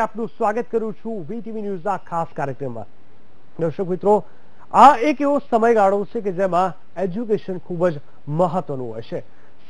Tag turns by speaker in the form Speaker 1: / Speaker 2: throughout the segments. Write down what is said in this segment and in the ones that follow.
Speaker 1: આપનું સ્વાગત કરું છું વીટીવી ન્યૂઝના ખાસ કાર્યક્રમમાં. દર્શક મિત્રો, આ એક એવો સમયગાળો છે કે જેમાં એજ્યુકેશન ખૂબ જ મહત્વનું હોય છે.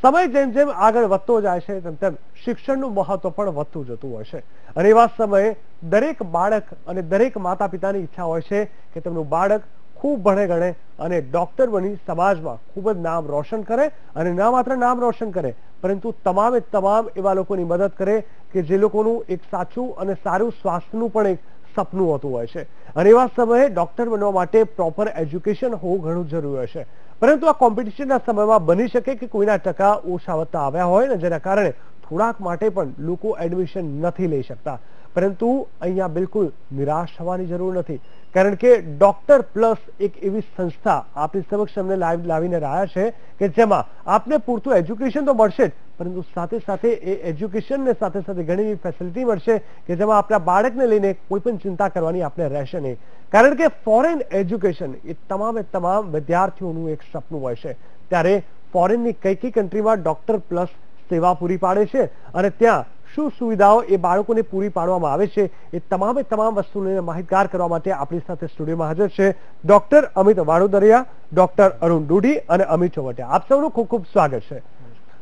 Speaker 1: સમય જેમ જેમ આગળ વધતો જાય છે, તેમ તેમ શિક્ષણનું મહત્વ પણ વધતું જતું હોય છે. અને એવા સમયે દરેક બાળક અને દરેક માતા પિતાની ઈચ્છા હોય છે કે તેમનું બાળક ખૂબ ભણે ગણે અને ડોક્ટર બની સમાજમાં ખૂબ જ નામ રોશન કરે અને ના માત્ર નામ રોશન કરે, પરંતુ તમામે તમામ એવા લોકોની મદદ કરે કે જે લોકોનું એક સાચું અને સારું સ્વાસ્થ્યનું પણ એક સપનું હોતું હોય છે. અને એવા સમયે ડોક્ટર બનવા માટે પ્રોપર એજ્યુકેશન હોવું ઘણું જરૂરી હોય છે. પરંતુ આ કોમ્પિટિશનના સમયમાં બની શકે કે કોઈના ટકા ઓછા વધતા આવ્યા હોય ને જેના કારણે થોડાક માટે પણ લોકો એડમિશન નથી લઈ શકતા. પરંતુ અહીંયા બિલકુલ નિરાશ થવાની જરૂર નથી. કારણ કે ડોક્ટર પ્લસ એક એવી સંસ્થા આપની સમક્ષ અમને લાવી, લાવીને રહ્યા છે કે જેમાં આપને પૂરતું એજ્યુકેશન તો મળશે જ, પરંતુ સાથે સાથે એ એજ્યુકેશનને સાથે સાથે ઘણી એવી ફેસિલિટી મળશે કે જેમાં આપણા બાળકને લઈને કોઈ પણ ચિંતા કરવાની આપણે રહેશે નહીં. કારણ કે ફોરેન એજ્યુકેશન એ તમામે તમામ વિદ્યાર્થીઓનું એક સપનું હોય છે. ત્યારે ફોરેનની કઈ કઈ કન્ટ્રીમાં ડોક્ટર પ્લસ સેવા પૂરી પાડે છે અને ત્યાં શું સુવિધાઓ એ બાળકોને પૂરી પાડવામાં આવે છે એ તમામે તમામ વસ્તુને માહિતગાર કરવા માટે આપણી સાથે સ્ટુડિયોમાં હાજર છે ડોક્ટર અમિત વાડોદરિયા, ડોક્ટર અરુણ ડુડી અને અમિત ચોવટિયા. આપ સૌનું ખૂબ ખૂબ સ્વાગત છે.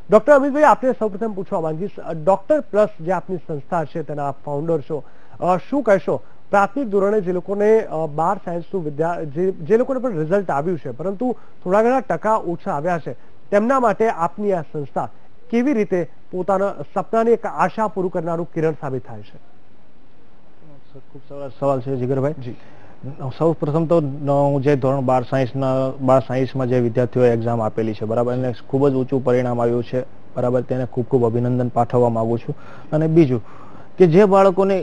Speaker 1: ડોક્ટર અમિતભાઈ આપને સૌપ્રથમ પૂછવા માંગીશ ડોક્ટર પ્લસ જે આપની સંસ્થા છે, તેના ફાઉન્ડર છો શું કહેશો? પ્રાથમિક ધોરણે જે લોકોને બાર સાયન્સનું વિદ્યા, જે લોકોને પણ રિઝલ્ટ આવ્યું છે, પરંતુ થોડા ઘણા ટકા ઓછા આવ્યા છે. તેમના માટે આપની આ સંસ્થા કેવી રીતે પોતાના સપનાની એક આશા પૂરું કરનારું કિરણ સાબિત થાય છે?
Speaker 2: ખૂબ સરસ સવાલ છે જીગરભાઈ. સૌ પ્રથમ તો હું જે ધોરણ બાર સાયન્સના બાર સાયન્સમાં જે વિદ્યાર્થીઓએ એક્ઝામ આપેલી છે બરાબર? એને ખૂબ જ ઊંચું પરિણામ આવ્યું છે બરાબર? તેને ખૂબ ખૂબ અભિનંદન પાઠવવા માંગુ છું. અને બીજું કે જે બાળકોને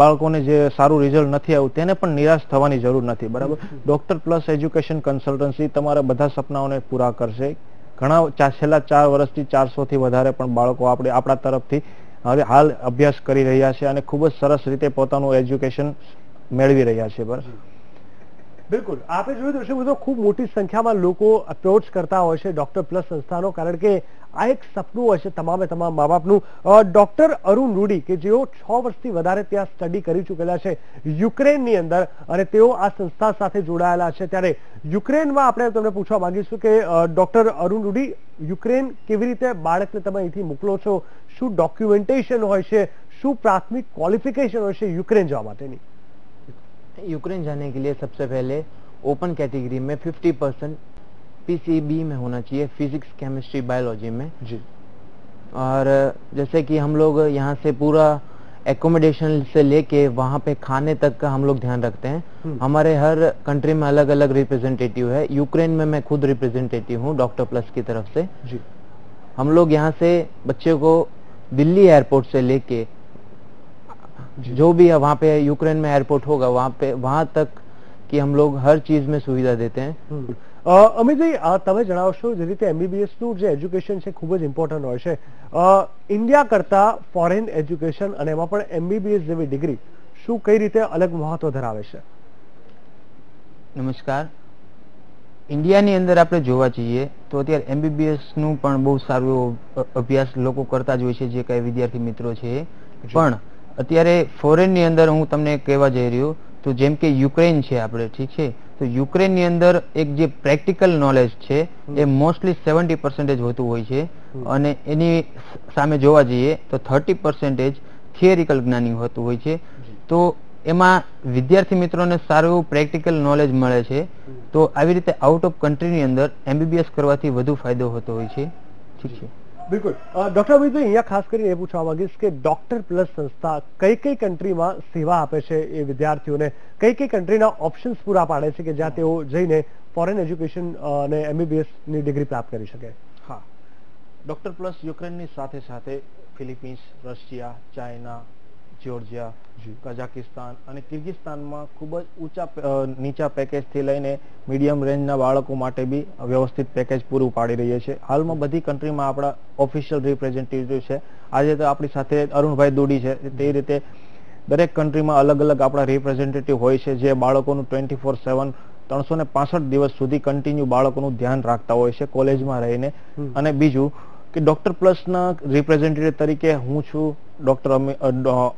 Speaker 2: બાળકોને જે સારું રિઝલ્ટ નથી આવ્યું તેને પણ નિરાશ થવાની જરૂર નથી બરાબર? ડોક્ટર પ્લસ એજ્યુકેશન કન્સલ્ટન્સી તમારા બધા સપનાઓને પૂરા કરશે. ઘણા છેલ્લા ચાર વર્ષથી ચારસો થી વધારે પણ બાળકો આપણે, આપણા તરફથી હવે હાલ અભ્યાસ કરી રહ્યા છે અને ખૂબ જ સરસ રીતે પોતાનું એજ્યુકેશન મેળવી રહ્યા છે, બરાબર?
Speaker 1: બિલકુલ. આપણે જોયું મિત્રો ખૂબ મોટી સંખ્યામાં લોકો અપ્રોચ કરતા હોય છે ડોક્ટર પ્લસ સંસ્થાનો, કારણ કે આ એક સપનું હોય છે તમામે તમામ મા બાપનું અ, ડોક્ટર અરુણ રૂડી કે જેઓ છ વર્ષથી વધારે ત્યાં સ્ટડી કરી ચૂકેલા છે યુક્રેનની અંદર અને તેઓ આ સંસ્થા સાથે જોડાયેલા છે ત્યારે યુક્રેનમાં આપણે તમને પૂછવા માંગીશું કે અ, ડોક્ટર અરુણ રૂડી યુક્રેન કેવી રીતે બાળકને તમે અહીંથી મોકલો છો શું ડોક્યુમેન્ટેશન હોય છે શું પ્રાથમિક ક્વોલિફિકેશન હોય છે યુક્રેન જવા માટેની
Speaker 3: यूक्रेन जाने के लिए सबसे पहले ओपन कैटेगरी में 50 परसेंट पीसीबी में होना चाहिए फिजिक्स केमिस्ट्री बायोलॉजी में।
Speaker 1: जी।
Speaker 3: और जैसे कि हम लोग यहाँ से पूरा एकोमोडेशन से लेके वहाँ पे खाने तक का हम लोग ध्यान रखते हैं।
Speaker 1: हम्म।
Speaker 3: हमारे हर कंट्री में अलग अलग रिप्रेजेंटेटिव है। यूक्रेन में मैं खुद रिप्रेजेंटेटिव हूँ डॉक्टर प्लस की तरफ़ से।
Speaker 1: जी।
Speaker 3: हम लोग यहाँ से बच्चे को दिल्ली एयरपोर्ट से लेके जो। भी है वहाँ पे यूक्रेन में एयरपोर्ट होगा वहाँ पे वहाँ तक कि हम लोग हर चीज़ में सुविधा देते हैं।
Speaker 1: हम्म। અમિતભાઈ તમે જણાવશો જે રીતે એમબીબીએસનું જે એજ્યુકેશન છે ખૂબ જ ઇમ્પોર્ટન્ટ હોય છે. ઇન્ડિયા કરતા ફોરેન એજ્યુકેશન અને એમાં પણ એમબીબીએસ જેવી ડિગ્રી શું કઈ રીતે અલગ મહત્વ ધરાવે છે?
Speaker 3: નમસ્કાર. ઇન્ડિયાની અંદર આપણે જોવા જઈએ તો અત્યારે એમબીબીએસનું પણ બહુ સારું એવો અભ્યાસ લોકો કરતા જ હોય છે જે કઈ વિદ્યાર્થી મિત્રો છે પણ અત્યારે ફોરેનની અંદર હું તમને કહેવા જઈ રહ્યો તો જેમ કે યુક્રેન છે આપણે ઠીક છે? તો યુક્રેનની અંદર એક જે પ્રેક્ટિકલ નોલેજ છે એ મોસ્ટલી સેવન્ટી પર્સન્ટેજ હોતું હોય છે. અને એની સામે જોવા જઈએ તો થર્ટી પર્સન્ટેજ થિયરિકલ જ્ઞાની હોતું હોય છે. તો એમાં વિદ્યાર્થી મિત્રોને સારું એવું પ્રેક્ટિકલ નોલેજ મળે છે. તો આવી રીતે આઉટ ઓફ કન્ટ્રીની અંદર એમબીબીએસ કરવાથી વધુ ફાયદો હોતો હોય છે. ઠીક છે?
Speaker 1: બિલકુલ. ડોક્ટર અમિતભાઈ, અહીંયા ખાસ કરીને એ પૂછવા માંગીશ કે ડોક્ટર પ્લસ સંસ્થા કઈ કઈ કન્ટ્રીમાં સેવા આપે છે એ વિદ્યાર્થીઓને? કઈ કઈ કન્ટ્રીના ઓપ્શન્સ પૂરા પાડે છે કે જ્યાં તેઓ જઈને ફોરેન એજ્યુકેશન અને એમબીબીએસની ડિગ્રી પ્રાપ્ત કરી શકે?
Speaker 2: હા. ડોક્ટર પ્લસ યુક્રેનની સાથે સાથે Philippines, Russia, China Georgia Kazakhstan અને કિર્ગિસ્તાનમાં ખૂબ જ ઊંચા નીચા પેકેજથી લઈને મીડિયમ રેન્જના બાળકો માટે બી વ્યવસ્થિત પેકેજ પૂરું પાડી રહીએ છે. હાલમાં બધી કન્ટ્રીમાં આપણા ઓફિશિયલ રિપ્રેઝેન્ટેટિવ છે. આજે તો આપણી સાથે અરુણભાઈ દોડી છે. તે રીતે દરેક કન્ટ્રીમાં અલગ અલગ આપણા રિપ્રેઝેન્ટેટિવ હોય છે જે બાળકોનું ટ્વેન્ટી ફોર સેવન ત્રણસો ને પાસઠ દિવસ સુધી કન્ટિન્યુ બાળકોનું ધ્યાન રાખતા હોય છે કોલેજમાં રહીને. અને બીજું કે ડોક્ટર પ્લસના રિપ્રેઝેન્ટેટિવ તરીકે હું છું ડોક્ટર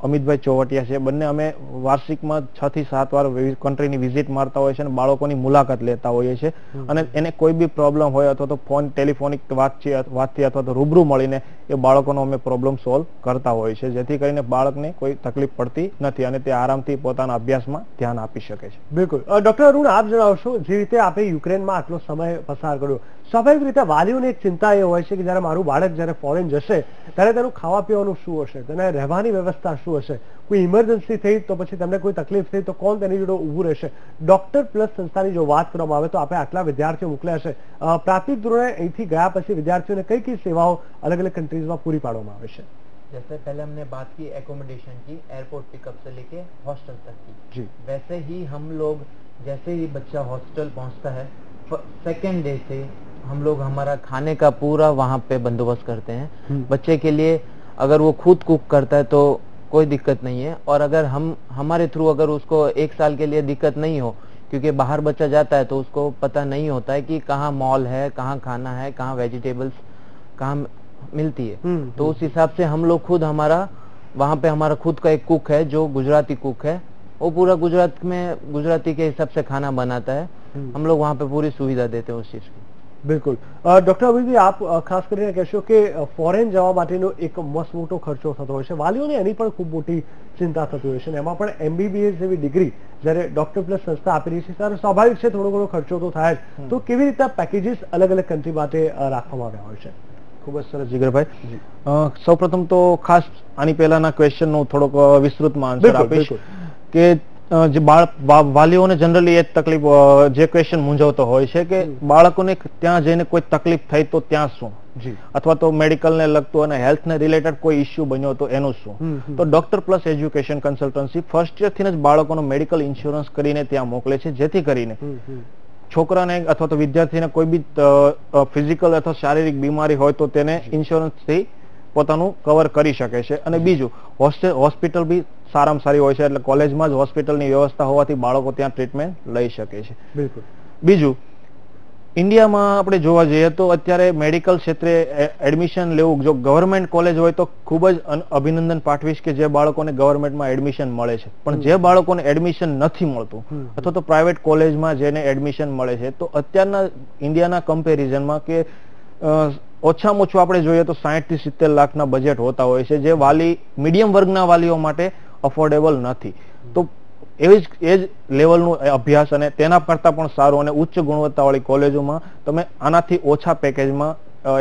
Speaker 2: અમિતભાઈ ચોવટિયા છે. બંને અમે વાર્ષિકમાં છ થી સાત વાર કન્ટ્રીની વિઝિટ મારતા હોય છે અને બાળકોની મુલાકાત લેતા હોઈએ છીએ અને એને કોઈ બી પ્રોબ્લેમ હોય અથવા તો ફોન ટેલિફોનિક વાતચીત વાતથી અથવા તો રૂબરૂ મળીને એ બાળકોનો અમે પ્રોબ્લેમ સોલ્વ કરતા હોઈએ છીએ જેથી કરીને બાળકને કોઈ તકલીફ પડતી નથી અને તે આરામથી પોતાના અભ્યાસમાં ધ્યાન આપી શકે છે.
Speaker 1: બિલકુલ. ડૉક્ટર ડોક્ટર અરુણ આપ જણાવશો જે રીતે આપણે યુક્રેનમાં આટલો સમય પસાર કર્યો. સ્વાભાવિક રીતે વાલીઓની એક ચિંતા એ હોય છે કે જ્યારે મારું બાળક જ્યારે ફોરેન જશે ત્યારે તેનું ખાવા પીવાનું શું હશે? તેને રહેવાની વ્યવસ્થા શું હશે કોઈ ઇમરજન્સી થઈ તો પછી તેમને કોઈ તકલીફ થઈ તો કોણ તેની જોડે ઊભું રહેશે ડોક્ટર પ્લસ સંસ્થાની જો વાત કરવામાં આવે તો આપણે આટલા વિદ્યાર્થીઓ મોકલ્યા છે અ, પ્રાથમિક ધોરણે અહીંથી ગયા પછી વિદ્યાર્થીઓને કઈ કઈ સેવાઓ અલગ અલગ કન્ટ્રીઝમાં પૂરી પાડવામાં આવે છે
Speaker 4: जैसे पहले हमने बात की एकोमोडेशन की एयरपोर्ट पिकअप से लेके हॉस्टल तक की
Speaker 1: જી
Speaker 4: वैसे ही हम लोग जैसे ही बच्चा हॉस्टल पहुंचता है सेकेंड डे से हम लोग हमारा खाने का पूरा वहाँ पे बंदोबस्त करते हैं
Speaker 1: हम्म।
Speaker 4: बच्चे के लिए अगर वो खुद कुक करता है तो कोई दिक्कत नहीं है। और अगर हम हमारे थ्रू अगर उसको एक साल के लिए दिक्कत नहीं हो क्योंकि बाहर बच्चा जाता है तो उसको पता नहीं होता है कि कहाँ मॉल है कहाँ खाना है कहाँ वेजिटेबल्स कहाँ मिलती है।
Speaker 1: हम्म,
Speaker 4: तो उस हिसाब से हम लोग खुद हमारा वहाँ पे हमारा खुद का एक कुक है जो गुजराती कुक है। वो पूरा गुजरात में गुजराती के हिसाब से खाना बनाता है।
Speaker 1: हम्म।
Speaker 4: हम लोग वहाँ पे पूरी सुविधा देते हैं उस चीज़ की।
Speaker 1: બિલકુલ. ડોક્ટર અભિજી આપ ખાસ કરીને કહેશો કે ફોરેન જવા માટેનો એક મસ્ત મોટો ખર્ચો થતો હોય છે. વાલીઓને એની પણ ખૂબ મોટી ચિંતા થતી હોય છે. અને એમાં પણ એમબીબીએસ જેવી ડિગ્રી જ્યારે ડોક્ટર પ્લસ સંસ્થા આપી રહી છે ત્યારે સ્વાભાવિક છે થોડો ઘણો ખર્ચો તો થાય જ. તો કેવી રીતે પેકેજીસ અલગ અલગ કન્ટ્રી માટે રાખવામાં આવ્યા હોય છે?
Speaker 2: ખૂબ જ સરસ જીગરભાઈ. સૌ સૌપ્રથમ તો ખાસ આની પહેલાના ક્વેશ્ચનનો થોડોક વિસ્તૃતમાં આન્સર આપીશ કે જે બાળ વાલીઓને જનરલી એ તકલીફ જે ક્વેશ્ચન મૂંઝવતો હોય છે કે બાળકોને ત્યાં જઈને કોઈ તકલીફ થઈ તો ત્યાં શું? અથવા તો મેડિકલ ને લગતું અને હેલ્થ ને રિલેટેડ કોઈ ઇસ્યુ બન્યો તો એનું શું. તો doctor plus education consultancy first યરથી જ બાળકોનો મેડિકલ ઇન્સ્યોરન્સ કરીને ત્યાં મોકલે છે જેથી કરીને. છોકરાને અથવા તો વિદ્યાર્થીને કોઈ બી ફિઝિકલ અથવા શારીરિક બીમારી હોય તો તેને ઇન્સ્યોરન્સથી પોતાનું કવર કરી શકે છે. અને બીજું હોસ્પિટલ બી સારામાં સારી હોય છે એટલે કોલેજમાં જ હોસ્પિટલની વ્યવસ્થા હોવાથી બાળકો ત્યાં ટ્રીટમેન્ટ લઈ શકે છે.
Speaker 1: બિલકુલ.
Speaker 2: બીજું ઇન્ડિયામાં આપણે જોવા જઈએ તો અત્યારે મેડિકલ ક્ષેત્રે એડમિશન લેવું જો ગવર્મેન્ટ કોલેજ હોય તો ખૂબ જ અભિનંદન પાઠવીશ કે જે બાળકોને ગવર્મેન્ટમાં એડમિશન મળે છે. પણ જે બાળકોને એડમિશન નથી મળતું અથવા તો પ્રાઇવેટ કોલેજમાં જેને એડમિશન મળે છે તો અત્યારના ઇન્ડિયાના કમ્પેરિઝનમાં કે ઓછામાં ઓછું આપણે જોઈએ તો સાહીઠથી સિત્તેર લાખના બજેટ હોતા હોય છે જે વાલી મીડિયમ વર્ગના વાલીઓ માટે અફોર્ડેબલ નથી. તો એવી જ એ જ લેવલનું અભ્યાસ અને તેના કરતાં પણ સારું અને ઉચ્ચ ગુણવત્તાવાળી કોલેજોમાં તમે આનાથી ઓછા પેકેજમાં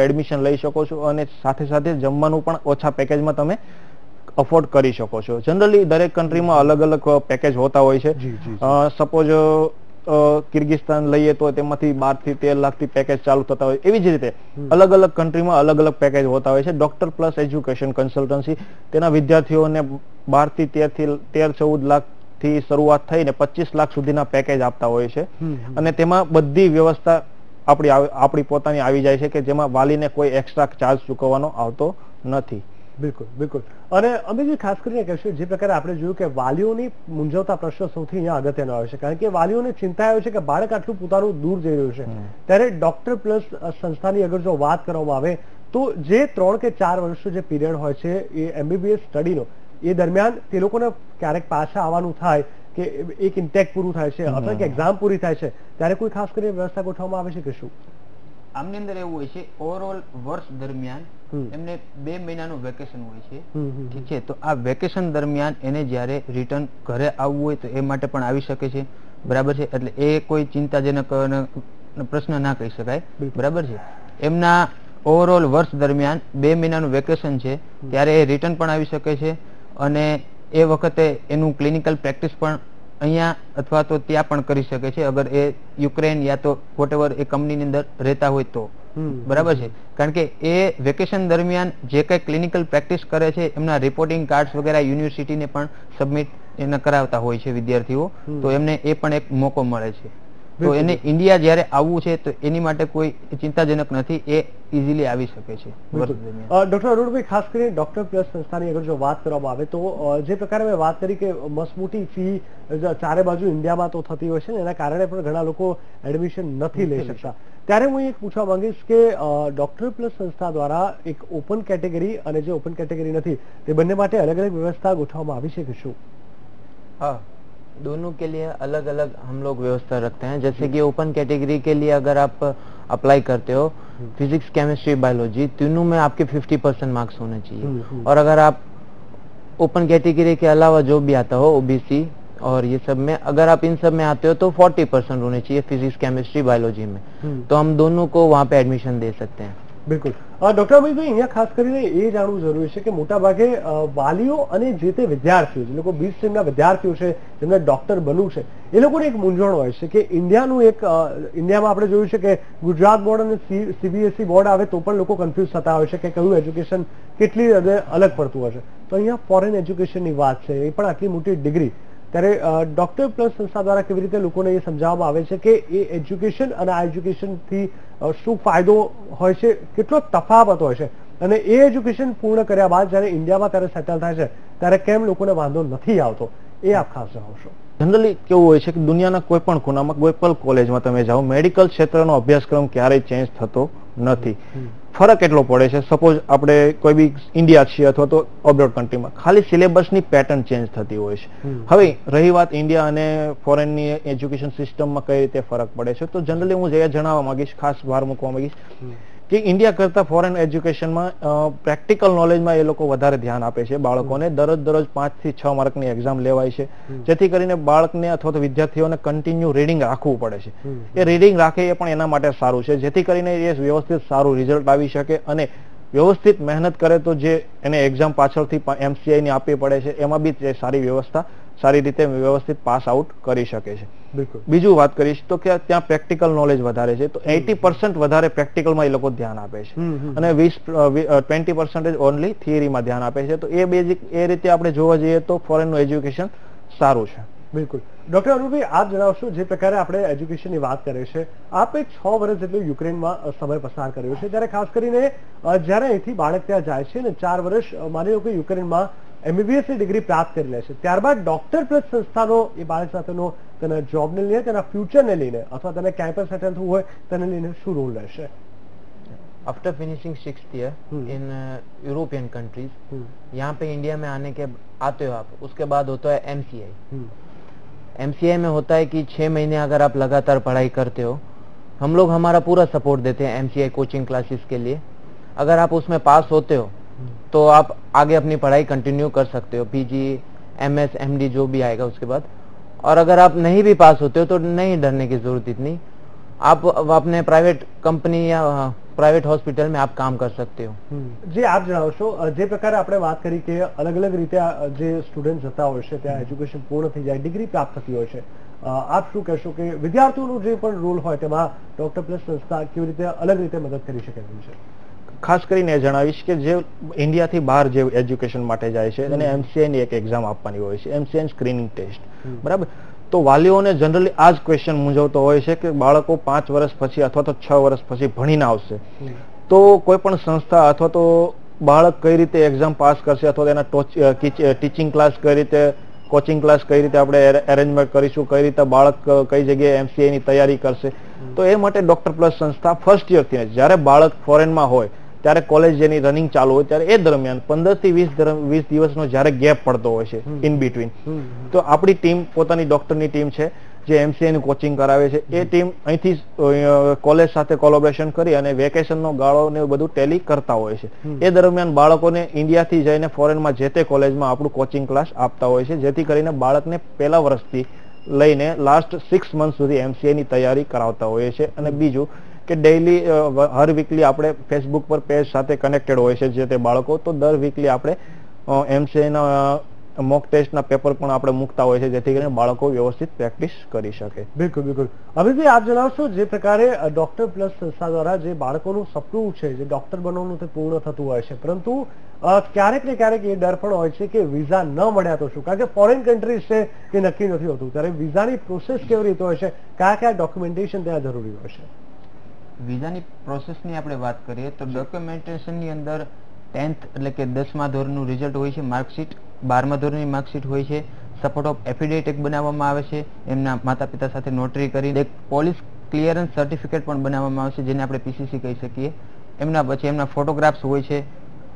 Speaker 2: એડમિશન લઈ શકો છો અને સાથે સાથે જમવાનું પણ ઓછા પેકેજમાં તમે અફોર્ડ કરી શકો છો. જનરલી દરેક કન્ટ્રીમાં અલગ અલગ પેકેજ હોતા હોય છે. સપોઝ કિર્ગિસ્તાન લઈએ તો તેમાંથી બારથી તેર લાખથી પેકેજ ચાલુ થતા હોય. એવી જ રીતે અલગ અલગ કન્ટ્રીમાં અલગ અલગ પેકેજ હોતા હોય છે. ડોક્ટર પ્લસ એજ્યુકેશન કન્સલ્ટન્સી તેના વિદ્યાર્થીઓને બારથી તેરથી તેર ચૌદ લાખથી શરૂઆત થઈને પચીસ લાખ સુધીના પેકેજ આપતા હોય છે. અને તેમાં બધી વ્યવસ્થા આપણી આપણી પોતાની આવી જાય છે કે જેમાં વાલીને કોઈ એક્સ્ટ્રા ચાર્જ ચૂકવવાનો આવતો નથી.
Speaker 1: બિલકુલ બિલકુલ. અને અમે જે ખાસ કરીને કહેશું જે પ્રકારે આપણે જોયું કે વાલીઓની મૂંઝવતા પ્રશ્ન સૌથી અહીંયા અગત્યનો આવે છે. કારણ કે વાલીઓને ચિંતા આવે છે કે બાળક આટલું પોતાનું દૂર જઈ રહ્યું છે. ત્યારે ડોક્ટર પ્લસ સંસ્થાની અગર જો વાત કરવામાં આવે તો જે ત્રણ કે ચાર વર્ષનો જે પીરિયડ હોય છે એ એમબીબીએસ સ્ટડીનો એ દરમિયાન તે લોકોને ક્યારેક પાછા આવવાનું થાય કે એક ઇન્ટેક પૂરું થાય છે અથવા કે એક્ઝામ પૂરી થાય છે ત્યારે કોઈ ખાસ કરીને વ્યવસ્થા ગોઠવવામાં આવે છે કે શું?
Speaker 3: આમની અંદર એવું હોય છે ઓવરઓલ વર્ષ દરમિયાન એમને બે મહિનાનું વેકેશન હોય છે. ઠીક છે તો આ વેકેશન દરમિયાન એને જ્યારે રિટર્ન ઘરે આવવું હોય તો એ માટે પણ આવી શકે છે. બરાબર છે એટલે એ કોઈ ચિંતાજનક પ્રશ્ન ના કહી શકાય. બરાબર છે. એમના ઓવરઓલ વર્ષ દરમિયાન બે મહિનાનું વેકેશન છે ત્યારે એ રિટર્ન પણ આવી શકે છે. અને એ વખતે એનું ક્લિનિકલ પ્રેક્ટિસ પણ અહીંયા અથવા તો ત્યાં પણ કરી શકે છે. અગર એ યુક્રેન યા તો વોટેવર એ કંપનીની અંદર રહેતા હોય તો. બરાબર છે? કારણ કે એ વેકેશન દરમિયાન જે કંઈ ક્લિનિકલ પ્રેક્ટિસ કરે છે એમના રિપોર્ટિંગ કાર્ડ્સ વગેરે યુનિવર્સિટીને પણ સબમિટ એને કરાવતા હોય છે વિદ્યાર્થીઓ. તો એમને એ પણ એક મોકો મળે છે. તો એને ઇન્ડિયા જ્યારે આવવું છે તો એની માટે કોઈ ચિંતાજનક નથી એ ઇઝીલી આવી શકે છે
Speaker 1: ડોક્ટર અરુણભાઈ ખાસ કરીને ડોક્ટર પ્લસ સંસ્થાની અગર જો વાત કરવામાં આવે તો જે પ્રકારે મેં વાત કરી કે મસમોટી ફી ચારે બાજુ ઇન્ડિયામાં તો થતી હોય છે ને એના કારણે પણ ઘણા લોકો એડમિશન નથી લઈ શકતા. ત્યારે હું એક પૂછવા માંગીશ કે ડોક્ટર પ્લસ સંસ્થા દ્વારા એક ઓપન કેટેગરી અને જે ઓપન કેટેગરી નથી તે બંને માટે અલગ અલગ વ્યવસ્થા ગોઠવવામાં આવી છે કે શું?
Speaker 4: हाँ दोनों के लिए अलग अलग हम लोग व्यवस्था रखते हैं। जैसे कि ओपन कैटेगरी के लिए अगर आप uh, अप्लाई करते हो फिजिक्स केमिस्ट्री बायोलॉजी तीनों में आपके 50 परसेंट मार्क्स होने चाहिए।
Speaker 1: हम्म, हम्म।
Speaker 4: और अगर आप ओपन कैटेगरी के अलावा जो भी आता हो ओबीसी और ये सब में अगर आप इन सब में आते हो तो 40 परसेंट होने चाहिए फिजिक्स केमिस्ट्री बायोलॉजी में।
Speaker 1: हम्म।
Speaker 4: तो हम दोनों को वहाँ पे एडमिशन दे सकते हैं।
Speaker 1: बिल्कुल। ડોક્ટર અમિતભાઈ અહીંયા ખાસ કરીને એ જાણવું જરૂરી છે કે મોટા ભાગે વાલીઓ અને જે તે વિદ્યાર્થીઓ જે લોકો બીસ સ્ટ્રીમના વિદ્યાર્થીઓ છે, જેમને ડોક્ટર બનવું છે, એ લોકોને એક મૂંઝવણ હોય છે કે ઇન્ડિયાનું એક ઇન્ડિયામાં આપણે જોયું છે કે ગુજરાત બોર્ડ અને સીબીએસઈ બોર્ડ આવે તો પણ લોકો કન્ફ્યુઝ થતા હોય છે કે કયું એજ્યુકેશન કેટલી અલગ પડતું હશે. તો અહીંયા ફોરેન એજ્યુકેશનની વાત છે, એ પણ આટલી મોટી ડિગ્રી ત્યારે ડોક્ટર પ્લસ સંસ્થા દ્વારા કેવી રીતે લોકોને એ સમજાવવામાં આવે છે કે એ એજ્યુકેશન અને આ એજ્યુકેશનથી શું ફાયદો હોય છે કેટલો તફાવત હોય છે? અને એ એજ્યુકેશન પૂર્ણ કર્યા બાદ જ્યારે ઇન્ડિયામાં ત્યારે સેટલ થાય છે ત્યારે કેમ લોકોને વાંધો નથી આવતો? એ આપ ખાસ જણાવશો.
Speaker 2: જનરલી કેવું હોય છે કે દુનિયાના કોઈ પણ ખૂણામાં કોઈ પણ કોલેજમાં તમે જાઓ મેડિકલ ક્ષેત્રનો અભ્યાસક્રમ ક્યારેય ચેન્જ થતો નથી. ફરક એટલો પડે છે સપોઝ આપણે કોઈ બી ઇન્ડિયા છીએ અથવા તો અબ્રોડ કન્ટ્રીમાં ખાલી સિલેબસની પેટર્ન ચેન્જ થતી હોય છે. હવે રહી વાત ઇન્ડિયા અને ફોરેનની એજ્યુકેશન સિસ્ટમમાં કઈ રીતે ફરક પડે છે તો જનરલી હું જે જણાવવા માંગીશ ખાસ ભાર મૂકવા માંગીશ કે ઇન્ડિયા કરતા ફોરેન એજ્યુકેશનમાં પ્રેક્ટિકલ નોલેજમાં એ લોકો વધારે ધ્યાન આપે છે બાળકોને. દરરોજ દરરોજ પાંચથી છ માર્કની એક્ઝામ લેવાય છે. જેથી કરીને બાળકને અથવા તો વિદ્યાર્થીઓને કન્ટિન્યુ રીડિંગ રાખવું પડે છે. એ રીડિંગ રાખે એ પણ એના માટે સારું છે. જેથી કરીને એ વ્યવસ્થિત સારું રિઝલ્ટ આવી શકે અને વ્યવસ્થિત મહેનત કરે તો જે એને એક્ઝામ પાછળથી એમસીઆઈ ની આપવી પડે છે એમાં બી સારી વ્યવસ્થા સારી રીતે વ્યવસ્થિત પાસ આઉટ કરી શકે છે.
Speaker 1: બિલકુલ.
Speaker 2: બીજું વાત કરીશ તો કે ત્યાં પ્રેક્ટિકલ નોલેજ વધારે છે તો એટી પર્સન્ટ વધારે પ્રેક્ટિકલમાં એ લોકો ધ્યાન આપે છે. અને વીસ ટ્વેન્ટી પર્સન્ટેજ ઓનલી થિયરીમાં ધ્યાન આપે છે. તો એ બેઝિક એ રીતે આપણે જોવા જઈએ તો ફોરેનનું એજ્યુકેશન સારું છે.
Speaker 1: બિલકુલ. ડોક્ટર અનુભાઈ આપ જણાવશો જે પ્રકારે આપણે એજ્યુકેશનની વાત કરીએ છીએ આપે છ વર્ષ જેટલો યુક્રેનમાં સમય પસાર કર્યો છે. ત્યારે ખાસ કરીને જ્યારે અહીંથી બાળક ત્યાં જાય છે ને ચાર વર્ષ માની લો કે યુક્રેનમાં એમબીબીએસ ની ડિગ્રી પ્રાપ્ત કરી લે છે ત્યારબાદ ડોક્ટર પ્લસ સંસ્થાનો એ બાળક સાથેનો તેના જોબને લઈને તેના ફ્યુચરને લઈને અથવા તેને ક્યાંય પણ સેટલ થવું હોય તેને લઈને શું રોલ રહેશે
Speaker 4: after finishing six year
Speaker 1: hmm.
Speaker 4: In European countries
Speaker 1: hmm,
Speaker 4: यहाँ पे इंडिया में आने के आते हो आप उसके बाद होता है एमसीआई
Speaker 1: હમ,
Speaker 4: एमसीआई में होता है कि छह महीने अगर आप लगातार पढ़ाई करते हो हम लोग हमारा पूरा सपोर्ट देते हैं एमसीआई कोचिंग क्लासेस के लिए अगर आप उसमें पास होते हो
Speaker 1: हम्म।
Speaker 4: तो आप आगे अपनी पढ़ाई कंटिन्यू कर सकते हो पीजी एमएस एमडी जो भी आएगा उसके बाद और अगर आप नहीं भी पास होते हो तो नहीं डरने की जरूरत इतनी आप अपने प्राइवेट कंपनी या प्राइवेट हॉस्पिटल में आप काम कर सकते हो
Speaker 1: હમ. જે આપ જણાવશો અ, જે પ્રકારે આપણે વાત કરી કે અલગ અલગ રીતે આ, અ, જે સ્ટુડન્ટ જતા હોય છે ત્યાં એજ્યુકેશન પૂર્ણ થઈ જાય ડિગ્રી પ્રાપ્ત થતી હોય છે અ, આપ શું કહેશો કે વિદ્યાર્થીઓનો જે પણ રોલ હોય તેમાં ડોક્ટર પ્લસ સંસ્થા કેવી રીતે અલગ રીતે મદદ કરી શકે તેમ છે
Speaker 2: ખાસ કરીને એ જણાવીશ કે જે ઇન્ડિયાથી બહાર જે એજ્યુકેશન માટે જાય છે એને એમસીએની એક એક્ઝામ આપવાની હોય છે એમસીઆઈ સ્ક્રીનિંગ ટેસ્ટ બરાબર? તો વાલીઓને જનરલી આ જ ક્વેશ્ચન મૂંઝવતો હોય છે કે બાળકો પાંચ વર્ષ પછી અથવા તો છ વર્ષ પછી ભણીને આવશે. તો કોઈ પણ સંસ્થા અથવા તો બાળક કઈ રીતે એક્ઝામ પાસ કરશે અથવા તો એના ટીચિંગ ક્લાસ કઈ રીતે કોચિંગ ક્લાસ કઈ રીતે આપણે એરેન્જમેન્ટ કરીશું કઈ રીતે બાળક કઈ જગ્યાએ એમસીએ ની તૈયારી કરશે. તો એ માટે ડોક્ટર પ્લસ સંસ્થા ફર્સ્ટ યરથી જ, જ્યારે બાળક ફોરેનમાં હોય ત્યારે કોલેજ જેની રનિંગ ચાલુ હોય ત્યારે એ દરમિયાન પંદરથી વીસ વીસ દિવસનો જ્યારે ગેપ પડતો હોય છે ઇન બિટવીન તો આપણી ટીમ પોતાની ડોક્ટરની ટીમ છે જે એમસીએનું કોચિંગ કરાવે છે. એ ટીમ અહીંથી કોલેજ સાથે કોલોબરેશન કરી અને વેકેશનનો ગાળો ને બધું ટેલી કરતા હોય છે. એ દરમિયાન બાળકોને ઇન્ડિયાથી જઈને ફોરેનમાં જે તે કોલેજમાં આપણું કોચિંગ ક્લાસ આપતા હોય છે જેથી કરીને બાળકને પહેલા વર્ષથી લઈને લાસ્ટ સિક્સ મંથ સુધી એમસીએ ની તૈયારી કરાવતા હોઈએ છે. અને બીજું કે ડેઈલી હર વીકલી આપણે ફેસબુક પર પેજ સાથે કનેક્ટેડ હોય છે જે તે બાળકો, તો દર વીકલી આપણે એમસીએના મોક ટેસ્ટના પેપર પણ આપણે મૂકતા હોય છે, જેથી કરીને બાળકો વ્યવસ્થિત પ્રેક્ટિસ કરી શકે.
Speaker 1: બિલકુલ બિલકુલ. અભિભાઈ આપ જણાવશો જે પ્રકારે ડોક્ટર પ્લસ સંસ્થા દ્વારા જે બાળકોનું સપનું છે, જે ડોક્ટર બનવાનું તે પૂર્ણ થતું હોય છે. પરંતુ ક્યારેક ને ક્યારેક એ ડર પણ હોય છે કે વિઝા ન મળ્યા તો શું? કારણ કે ફોરેન કન્ટ્રીઝ છે એ નક્કી નથી હોતું. ત્યારે વિઝાની પ્રોસેસ કેવી રીતે હોય છે? કયા કયા ડોક્યુમેન્ટેશન ત્યાં જરૂરી હોય છે?
Speaker 3: વિઝાની પ્રોસેસની આપણે વાત કરીએ તો ડોક્યુમેન્ટેશનની અંદર ટેન્થ એટલે કે દસમા ધોરણનું રિઝલ્ટ હોય છે માર્કશીટ બારમા ધોરણની માર્કશીટ હોય છે. સપોર્ટ ઓફ એફિડેવિટ એક બનાવવામાં આવે છે. એમના માતા પિતા સાથે નોટરી કરી એક પોલીસ ક્લિયરન્સ સર્ટિફિકેટ પણ બનાવવામાં આવે છે જેને આપણે પીસીસી કહી શકીએ. એમના પછી એમના ફોટોગ્રાફ્સ હોય છે.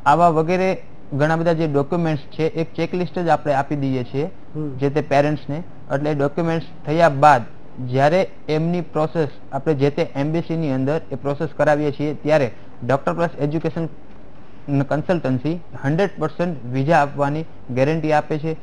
Speaker 3: આવા વગેરે ઘણા બધા જે ડોક્યુમેન્ટ્સ છે એક ચેકલિસ્ટ જ આપણે આપી દઈએ છીએ જે તે પેરેન્ટ્સને એટલે ડોક્યુમેન્ટ્સ થયા બાદ જ્યારે એમની પ્રોસેસ આપણે જે તે એમ્બેસીની અંદર એ પ્રોસેસ કરાવીએ છીએ ત્યારે doctor plus education consultancy hundred percent visa આપવાની ગેરંટી આપે છે.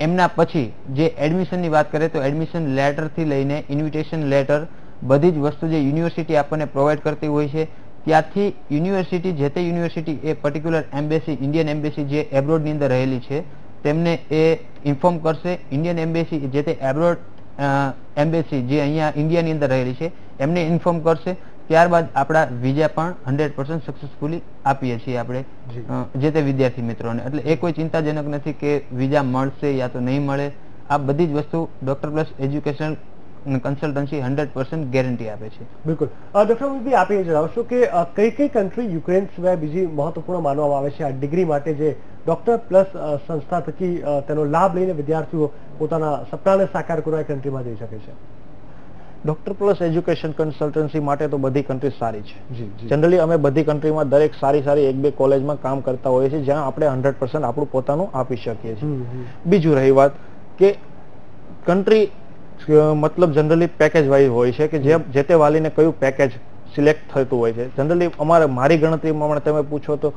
Speaker 3: એમના પછી જે એડમિશનની વાત કરીએ તો એડમિશન લેટરથી લઈને ઇન્વિટેશન લેટર બધી જ વસ્તુ જે યુનિવર્સિટી આપણને પ્રોવાઈડ કરતી હોય છે. ત્યાંથી યુનિવર્સિટી જે તે યુનિવર્સિટી એ પર્ટિક્યુલર એમ્બેસી ઇન્ડિયન એમ્બેસી જે એબ્રોડની અંદર રહેલી છે તેમને એ ઇન્ફોર્મ કરશે. ઇન્ડિયન એમ્બેસી જે તે એબ્રોડ એમ્બેસી જે અહીંયા ઇન્ડિયાની અંદર રહેલી છે એમને ઇન્ફોર્મ કરશે. ત્યારબાદ આપણા વિઝા પણ હંડ્રેડ પર્સન્ટ સક્સેસફુલી આપીએ છીએ આપણે
Speaker 1: જે.
Speaker 3: તે વિદ્યાર્થી મિત્રોને. એટલે એ કોઈ ચિંતાજનક નથી કે વિઝા મળશે યા તો નહીં મળે. આ બધી જ વસ્તુ doctor plus education consultancy hundred percent guarantee આપે છે.
Speaker 1: બિલકુલ. ડોક્ટર મોદી આપ એ જણાવશો કે કઈ કઈ કન્ટ્રી યુક્રેન સિવાય બીજી મહત્વપૂર્ણ માનવામાં આવે છે? આ ડિગ્રી માટે જે ડોક્ટર પ્લસ સંસ્થા થકી તેનો લાભ લઈને વિદ્યાર્થીઓ પોતાના સપનાને સાકાર કરવા કન્ટ્રીમાં જઈ શકે છે.
Speaker 2: ડોક્ટર પ્લસ એજ્યુકેશન કન્સલ્ટન્સી માટે તો બધી કન્ટ્રી સારી છે. જનરલી અમે બધી કન્ટ્રીમાં દરેક સારી સારી એક બે કોલેજમાં કામ કરતા હોઈએ છીએ જ્યાં આપણે હંડ્રેડ પર્સન્ટ આપણું પોતાનું આપી શકીએ છીએ. બીજું રહી વાત કે કન્ટ્રી મતલબ જનરલી પેકેજ વાઇઝ હોય છે કે જે જે તે વાલીને કયું પેકેજ સિલેક્ટ થતું હોય છે. જનરલી અમારે મારી ગણતરીમાં તમે પૂછો તો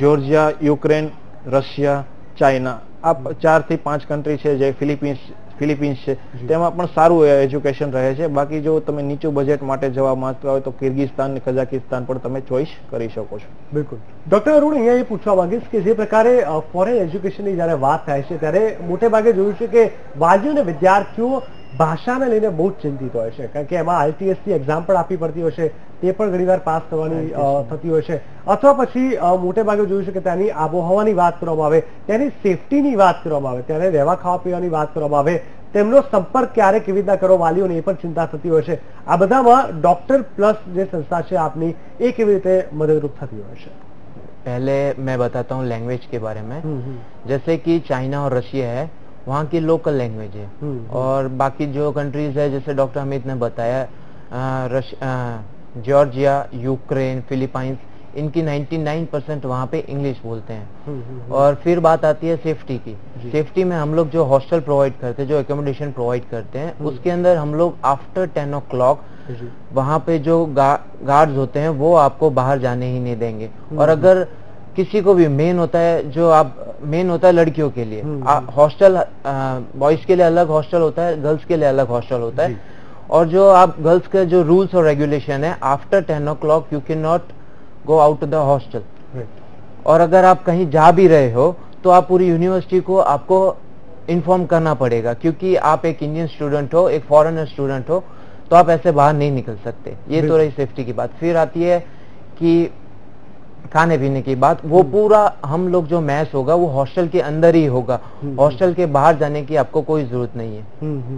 Speaker 2: જ્યોર્જિયા યુક્રેન રશિયા ચાઇના આ ચારથી પાંચ કન્ટ્રી છે જે ફિલિપિન્સ ફિલિપિન્સ છે. તેમાં પણ સારું એજ્યુકેશન રહે છે. બાકી જો તમે નીચું બજેટ માટે જવા માંગતા હોય તો કિર્ગિસ્તાન કઝાકિસ્તાન પણ તમે ચોઈસ કરી શકો છો.
Speaker 1: બિલકુલ. ડોક્ટર અરુણ અહીંયા એ પૂછવા માંગીશ કે જે પ્રકારે ફોરેન એજ્યુકેશનની જ્યારે વાત થાય છે ત્યારે મોટે ભાગે જોયું છે કે વાલીઓ અને વિદ્યાર્થીઓ ભાષાને લઈને બહુ જ ચિંતિત હોય છે. કારણ કે એમાં આઈટીએસની એક્ઝામ પણ આપવી પડતી હોય છે તે પણ ઘણીવાર પાસ થવાની અ, થતી હોય છે અથવા પછી અ, મોટે ભાગે જોયું છે કે ત્યાંની આબોહવાની વાત કરવામાં આવે ત્યાંની સેફટીની વાત કરવામાં આવે ત્યારે રહેવા ખાવા પીવાની વાત કરવામાં આવે તેમનો સંપર્ક ક્યારે કેવી રીતના કરો વાલીઓને એ પણ ચિંતા થતી હોય છે આ બધામાં ડોક્ટર પ્લસ જે સંસ્થા છે આપની એ કેવી રીતે મદદરૂપ થતી હોય છે
Speaker 4: पहले मैं बताता हूँ लैंग्वेज के बारे में
Speaker 1: हम्म, हम्म,
Speaker 4: जैसे कि चाइना और रशिया है वहाँ की लोकल लैंग्वेज है
Speaker 1: हम्म,
Speaker 4: और बाकी जो कंट्रीज है जैसे डॉक्टर अमित ने बताया अ, रश- अ, जॉर्जिया यूक्रेन फिलीपाइंस इनकी 99 परसेंट वहाँ पे इंग्लिश बोलते हैं
Speaker 1: हम्म, हम्म,
Speaker 4: और फिर बात आती है सेफ्टी की सेफ्टी में हम लोग जो हॉस्टल प्रोवाइड करते हैं जो एकोमोडेशन प्रोवाइड करते हैं
Speaker 1: हम्म।
Speaker 4: उसके अंदर हम लोग आफ्टर टेन ओ क्लॉक वहाँ पे जो गा, गार्ड्स होते हैं वो आपको बाहर जाने ही नहीं देंगे और
Speaker 1: हम्म।
Speaker 4: अगर किसी को भी मेन होता है जो आप मेन होता है लड़कियों के लिए
Speaker 1: हम्म, हम्म।
Speaker 4: हॉस्टल बॉयज़ के लिए अलग हॉस्टल होता है गर्ल्स के लिए अलग हॉस्टल होता। है और जो आप गर्ल्स के जो रूल्स और रेगुलेशन है after ten o'clock you can not go out to the
Speaker 1: hostel
Speaker 4: और अगर आप कहीं जा भी रहे हो तो आप पूरी यूनिवर्सिटी को आपको इन्फॉर्म करना पड़ेगा क्योंकि आप एक इंडियन स्टूडेंट हो एक फॉरेनर स्टूडेंट हो तो आप ऐसे बाहर नहीं निकल सकते। ये तो रही सेफ्टी की बात। फिर आती है कि खाने पीने की बात वो पूरा हम लोग जो मैस होगा वो हॉस्टल के अंदर ही होगा
Speaker 1: हम्म।
Speaker 4: हॉस्टल के बाहर जाने की आपको कोई जरूरत नहीं है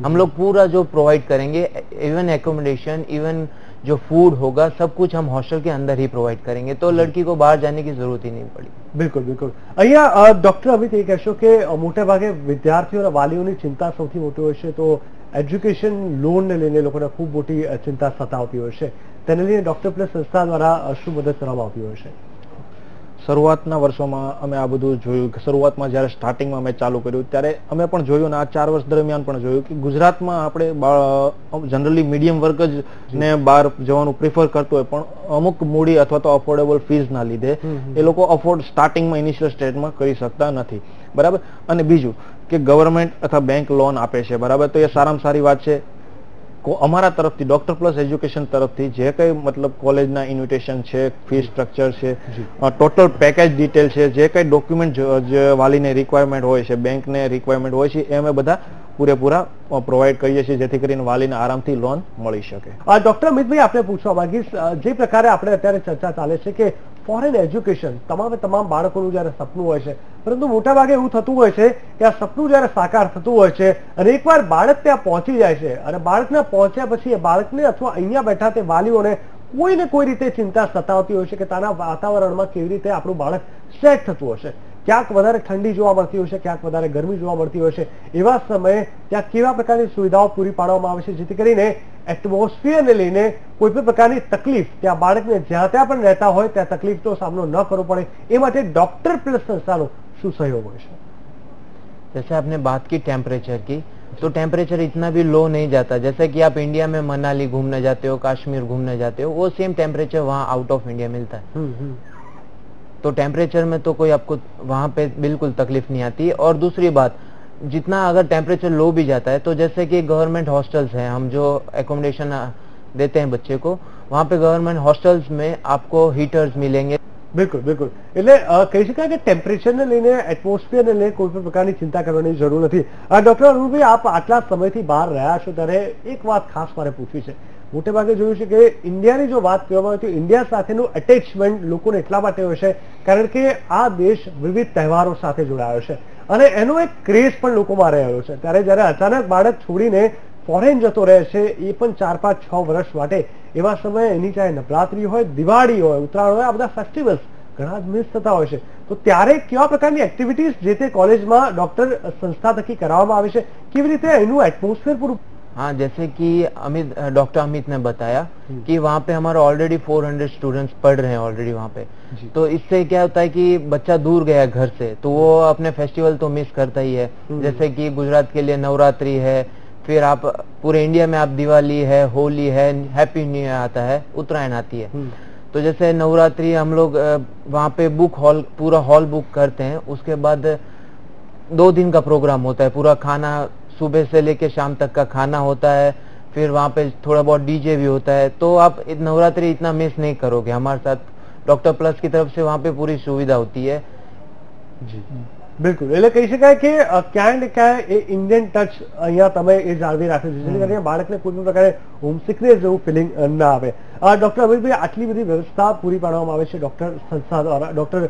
Speaker 4: हम लोग पूरा जो प्रोवाइड करेंगे इवन एकोमोडेशन इवन जो फूड होगा सब कुछ हम हॉस्टल के अंदर ही प्रोवाइड करेंगे तो लड़की को बाहर जाने की जरूरत ही नहीं पड़ी
Speaker 1: બિલકુલ બિલકુલ અહીંયા અ, ડોક્ટર અમિત એ કહેશો કે અ, મોટે ભાગે વિદ્યાર્થીઓ અને વાલીઓની ચિંતા સૌથી મોટી હોય છે તો એજ્યુકેશન લોનને લઈને લોકોને ખૂબ મોટી અ, ચિંતા સતાવતી હોય છે તેને લઈને ડોક્ટર પ્લસ સંસ્થા દ્વારા અ, શું મદદ કરવામાં આવતી હોય છે
Speaker 2: શરૂઆતના વર્ષોમાં અમે આ બધું જોયું કે શરૂઆતમાં જ્યારે સ્ટાર્ટિંગમાં મેં ચાલુ કર્યું ત્યારે અમે પણ જોયું અને આ ચાર વર્ષ દરમિયાન પણ જોયું કે ગુજરાતમાં આપણે જનરલી મીડિયમ વર્ગ જ ને બહાર જવાનું પ્રિફર કરતું હોય પણ અમુક મૂડી અથવા તો અફોર્ડેબલ ફીઝના લીધે. એ લોકો અફોર્ડ સ્ટાર્ટિંગમાં ઇનિશિયલ સ્ટેટમાં કરી શકતા નથી. બરાબર? અને બીજું કે ગવર્મેન્ટ અથવા બેંક લોન આપે છે બરાબર? તો એ સારામાં સારી વાત છે. અમારા તરફથી ડોક્ટર પ્લસ એજ્યુકેશન તરફથી જે કંઈ મતલબ કોલેજના ઇન્વિટેશન છે ફી સ્ટ્રક્ચર છે ટોટલ પેકેજ ડિટેલ છે જે કંઈ ડોક્યુમેન્ટ જે વાલીને રિક્વાયરમેન્ટ હોય છે બેંકને રિક્વાયરમેન્ટ હોય છે એ અમે બધા પૂરેપૂરા પ્રોવાઈડ કરીએ છીએ જેથી કરીને વાલીને આરામથી લોન મળી શકે.
Speaker 1: આ ડોક્ટર અમિતભાઈ આપણે પૂછવા માંગીશ જે પ્રકારે આપણે અત્યારે ચર્ચા ચાલે છે કે ફોરેન એજ્યુકેશન તમામે તમામ બાળકોનું જ્યારે સપનું હોય છે, પરંતુ મોટા ભાગે એવું થતું હોય છે કે આ સપનું જ્યારે સાકાર થતું હોય છે અને એકવાર બાળક ત્યાં પહોંચી જાય છે અને બાળકના પહોંચ્યા પછી એ બાળકને અથવા અહીંયા બેઠા તે વાલીઓને કોઈ ને કોઈ રીતે ચિંતા સતાવતી હોય છે કે તાના વાતાવરણમાં કેવી રીતે આપણું બાળક સેટ થતું હશે. ક્યાંક વધારે ઠંડી જોવા મળતી હોય છે ક્યાંક વધારે ગરમી જોવા મળતી હોય છે એવા સમયે ત્યાં કેવા પ્રકારની સુવિધાઓ પૂરી પાડવામાં આવે છે જેથી કરીને એટમોસ્ફિયરને લઈને કોઈ પણ પ્રકારની તકલીફ ત્યાં બાળકને જ્યાં ત્યાં પણ રહેતા હોય ત્યાં તકલીફનો સામનો ન કરવો પડે એ માટે ડોક્ટર પ્લસ સંસ્થાનો શું સહયોગ હોય છે
Speaker 4: जैसे आपने बात की टेम्परेचर की तो टेम्परेचर इतना भी लो नहीं जाता जैसे कि आप इंडिया में मनाली घूमने जाते हो कश्मीर घूमने जाते हो वो सेम टेम्परेचर वहाँ आउट ऑफ इंडिया मिलता है
Speaker 1: હમ, હમ.
Speaker 4: तो टेम्परेचर में तो कोई आपको वहाँ पे बिल्कुल तकलीफ नहीं आती और दूसरी बात जितना अगर टेम्परेचर लो भी जाता है तो जैसे कि गवर्नमेंट हॉस्टल्स हैं हम जो एकोमोडेशन देते हैं बच्चे को वहाँ पे गवर्नमेंट हॉस्टल्स में आपको हीटर्स मिलेंगे
Speaker 1: બિલકુલ બિલકુલ એટલે અ, કહી શકાય કે ટેમ્પરેચરને લઈને એટમોસ્ફિયરને લઈને કોઈ પણ પ્રકારની ચિંતા કરવાની જરૂર નથી અ, ડોક્ટર અરુણભાઈ આપ આટલા સમયથી બહાર રહ્યા છો ત્યારે એક વાત ખાસ મારે પૂછવી છે મોટે ભાગે જોયું છે કે ઇન્ડિયાની જો વાત કરવામાં આવે તો ઇન્ડિયા સાથેનું એટેચમેન્ટ લોકોને એટલા માટે હોય છે, કારણ કે આ દેશ વિવિધ તહેવારો સાથે જોડાયો છે. અને એનો એક ક્રેઝ પણ લોકોમાં રહેલો છે. ત્યારે જ્યારે અચાનક બાળક છોડીને ફોરેન જતો રહે છે, એ પણ ચાર, પાંચ, છ વર્ષ માટે એવા સમયે એની ચાહે નવરાત્રી હોય, દિવાળી હોય, ઉત્તરાયણ હોય, આ બધા ફેસ્ટિવલ્સ ઘણા જ મિસ થતા હોય છે. તો ત્યારે કેવા પ્રકારની એક્ટિવિટીઝ જે તે કોલેજમાં ડોક્ટર સંસ્થા થકી કરાવવામાં આવે છે, કેવી રીતે એનું એટમોસ્ફિયર પૂરું
Speaker 4: हाँ जैसे कि अमित डॉक्टर अमित ने बताया कि वहाँ पे हमारा ऑलरेडी 400 स्टूडेंट्स पढ़ रहे हैं ऑलरेडी वहाँ पे। तो इससे क्या होता है कि बच्चा दूर गया घर से तो वो अपने फेस्टिवल तो मिस करता ही है।
Speaker 1: हम्म।
Speaker 4: जैसे कि गुजरात के लिए नवरात्रि है फिर आप पूरे इंडिया में आप दिवाली है होली है हैप्पी न्यू ईयर आता है उत्तरायण आती है।
Speaker 1: हम्म।
Speaker 4: तो जैसे नवरात्रि हम लोग वहाँ पे बुक हॉल पूरा हॉल बुक करते हैं उसके बाद दो दिन का प्रोग्राम होता है पूरा खाना सुबह से लेके शाम तक का खाना होता है फिर वहाँ पे थोड़ा बहुत डीजे भी होता है तो आप नवरात्रि इतना मिस नहीं करोगे। हमारे साथ डॉक्टर प्लस की तरफ़ से वहाँ पे पूरी सुविधा होती है।
Speaker 1: બિલકુલ. એટલે કહી શકાય કે ક્યાંય ને ક્યાંય એ ઇન્ડિયન ટચ અહીંયા તમે એ જાળવી રાખ્યું છે. જેથી કરીને બાળકને કોઈ પણ પ્રકારે હોમસિકનેસ જેવું ફિલિંગ ના આવે. ડોક્ટર અમિતભાઈ આટલી બધી વ્યવસ્થા પૂરી પાડવામાં આવે છે ડોક્ટર સંસ્થા દ્વારા ડોક્ટર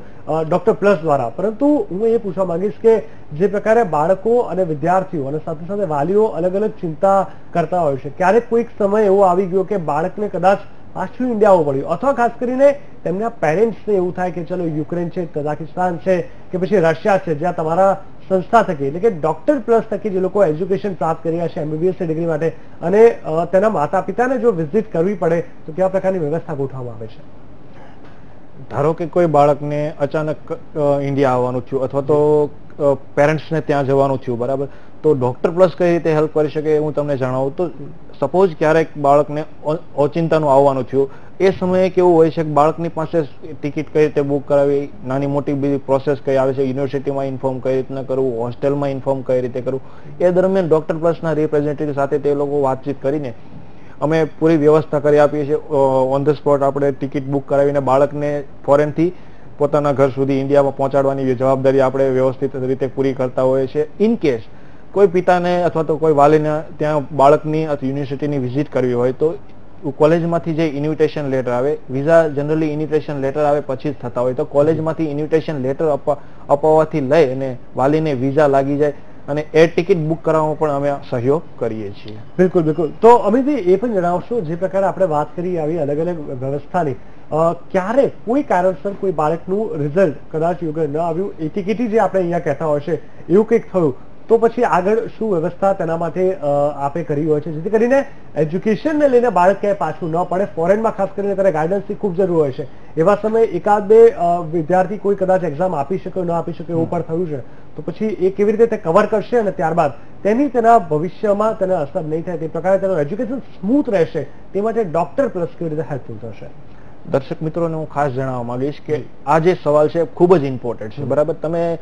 Speaker 1: ડોક્ટર પ્લસ દ્વારા. પરંતુ હું એ પૂછવા માંગીશ કે, જે પ્રકારે બાળકો અને વિદ્યાર્થીઓ અને સાથે સાથે વાલીઓ અલગ અલગ ચિંતા કરતા હોય છે, ક્યારેક કોઈક સમય એવો આવી ગયો કે બાળકને કદાચ પાછું ઇન્ડિયા આવવું પડ્યું અથવા ખાસ કરીને તેમના પેરેન્ટ્સને એવું થાય કે ચલો, યુક્રેન છે કઝાકિસ્તાન છે, કે પછી રશિયા છે, જ્યાં તમારા સંસ્થા થકી, એટલે કે ડોક્ટર પ્લસ થકી જે લોકો એજ્યુકેશન પ્રાપ્ત કરી રહ્યા છે એમબીબીએસ ડિગ્રી માટે, અને તેના માતા પિતાને જો વિઝિટ કરવી પડે, તો કેવા પ્રકારની વ્યવસ્થા ગોઠવવામાં આવે છે?
Speaker 2: ધારો કે કોઈ બાળકને અચાનક ઇન્ડિયા આવવાનું થયું અથવા તો પેરેન્ટ્સને ત્યાં જવાનું થયું, બરાબર? તો ડોક્ટર પ્લસ કઈ રીતે હેલ્પ કરી શકે હું તમને જણાવું? તો સપોઝ ક્યારેક બાળકને ઓચિંતાનું આવવાનું થયું, એ સમયે કેવું હોય છે કે બાળકની પાસે ટિકિટ કઈ રીતે બુક કરાવી, નાની મોટી બધી પ્રોસેસ કઈ આવે છે, યુનિવર્સિટીમાં ઇન્ફોર્મ કઈ રીતના કરવું, હોસ્ટેલમાં ઇન્ફોર્મ કઈ રીતે કરવું, એ દરમિયાન ડોક્ટર પ્લસના રિપ્રેઝેન્ટેટિવ સાથે તે લોકો વાતચીત કરીને અમે પૂરી વ્યવસ્થા કરી આપીએ છીએ. ઓન ધ સ્પોટ આપણે ટિકિટ બુક કરાવીને બાળકને ફોરેનથી પોતાના ઘર સુધી ઇન્ડિયામાં પહોંચાડવાની જવાબદારી આપણે વ્યવસ્થિત રીતે પૂરી કરતા હોઈએ છીએ. ઇન કેસ કોઈ પિતાને અથવા તો કોઈ વાલીને ત્યાં બાળકની અથવા યુનિવર્સિટીની વિઝિટ કરવી હોય તો કોલેજમાંથી જે ઇન્વિટેશન લેટર આવે વિઝા જનરલી ઇન્વિટેશન લેટર આવે પછી જ થતા હોય. તો કોલેજમાંથી ઇન્વિટેશન લેટર અપાવવાથી લઈ અને વાલીને વિઝા લાગી જાય. અને એ ટિકિટ બુક કરાવવામાં પણ અમે સહયોગ કરીએ છીએ.
Speaker 1: બિલકુલ બિલકુલ. તો અમિતજી, એ પણ જણાવશો જે પ્રકારે આપણે વાત કરી આવી અલગ અલગ વ્યવસ્થાની. ક્યારે, કોઈ કારણસર કોઈ બાળકનું રિઝલ્ટ કદાચ યોગ્ય ન આવ્યું એટીકેટી જે આપણે અહીંયા કહેતા હોય છે, એવું કંઈક થયું, તો પછી આગળ શું વ્યવસ્થા તેના માટે આપે કરી હોય છે? જેથી કરીને એજ્યુકેશનને લઈને બાળક ક્યાંય પાછું ન પડે. ફોરેનમાં ખાસ કરીને ત્યારે ગાઈડન્સની ખૂબ જરૂર હોય છે. એવા સમયે એકાદ બે વિદ્યાર્થી કોઈ કદાચ એક્ઝામ આપી શકે, ન આપી શકે, એવું પણ થયું છે. તો પછી એ કેવી રીતે તે કવર કરશે અને ત્યારબાદ તેની તેના ભવિષ્યમાં તેને અસર નહીં થાય તે પ્રકારે તેનું એજ્યુકેશન સ્મૂથ રહેશે તે માટે ડોક્ટર પ્લસ કેવી રીતે હેલ્પફુલ થશે?
Speaker 2: દર્શક મિત્રોને હું ખાસ જણાવવા માંગીશ કે આ જે સવાલ છે ખૂબ જ ઇમ્પોર્ટન્ટ છે. બરાબર? તમે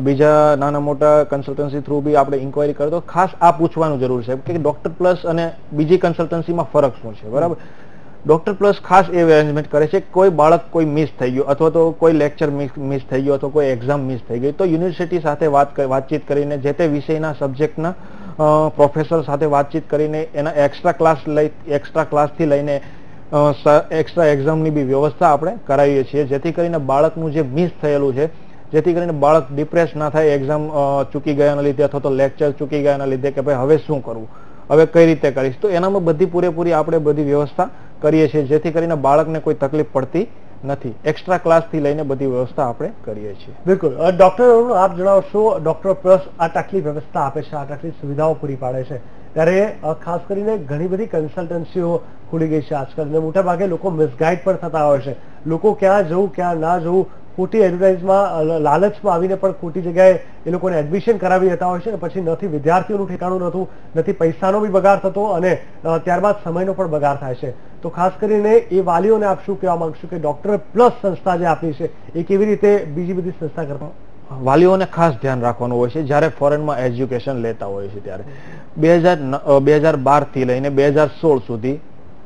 Speaker 2: બીજા નાના મોટા કન્સલ્ટન્સી થ્રુ બી આપણે ઇન્કવાયરી કરો ખાસ આ પૂછવાનું જરૂર છે કે ડોક્ટર પ્લસ અને બીજી કન્સલ્ટન્સીમાં ફરક શું છે? બરાબર? ડોક્ટર પ્લસ ખાસ એ અરેન્જમેન્ટ કરે છે કોઈ બાળક કોઈ મિસ થઈ ગયું, અથવા તો કોઈ લેક્ચર મિસ થઈ ગયો, અથવા કોઈ એક્ઝામ મિસ થઈ ગઈ, તો યુનિવર્સિટી સાથે વાત વાતચીત કરીને જે તે વિષયના સબ્જેક્ટના પ્રોફેસર સાથે વાતચીત કરીને એના એક્સ્ટ્રા ક્લાસ લઈ એક્સ્ટ્રા ક્લાસથી લઈને એક્સ્ટ્રા એક્ઝામની બી વ્યવસ્થા આપણે કરાવીએ છીએ. જેથી કરીને બાળકનું જે મિસ થયેલું છે, જેથી કરીને બાળક ડિપ્રેસ ના થાય એક્ઝામ ચૂકી ગયાના લીધે અથવા તો લેક્ચર ચૂકી ગયાના લીધે કે ભાઈ હવે શું કરવું? હવે કઈ રીતે કરીશ? તો એનામાં બધી પૂરેપૂરી આપણે બધી વ્યવસ્થા કરીએ છીએ, જેથી કરીને બાળકને કોઈ તકલીફ પડતી નથી. એક્સ્ટ્રા ક્લાસથી લઈને બધી વ્યવસ્થા આપણે કરીએ છીએ.
Speaker 1: બિલકુલ. ડોક્ટર આપ જણાવશો ડોક્ટર પ્લસ આટલી વ્યવસ્થા આપે છે આટલી સુવિધાઓ પૂરી પાડે છે. ત્યારે ખાસ કરીને ઘણી બધી કન્સલ્ટન્સીઓ ખુલી ગઈ છે આજકાલ અને મોટા ભાગે લોકો મિસગાઈડ પણ થતા હોય છે. લોકો ક્યાં જવું, ક્યાં ના જવું, ખોટી એડવર્ટાઇઝમાં લાલચમાં આવીને પણ ખોટી જગ્યાએ એ લોકોને એડમિશન કરાવી દેતા હોય છે અને પછી નથી વિદ્યાર્થીઓનું ઠેકાણું નહોતું નથી પૈસાનો બી બગાડ થતો અને ત્યારબાદ સમયનો પણ બગાડ થાય છે. તો ખાસ કરીને એ વાલીઓને આપ શું કહેવા માંગશો કે ડોક્ટર પ્લસ સંસ્થા જે આપી છે એ કેવી રીતે બીજી બધી સંસ્થા કરતા?
Speaker 2: વાલીઓને ખાસ ધ્યાન રાખવાનું હોય છે. જ્યારે ફોરેનમાં એજ્યુકેશન લેતા હોય છે ત્યારે. બે હજાર બે હજાર બારથી લઈને બે હજાર સોળ સુધી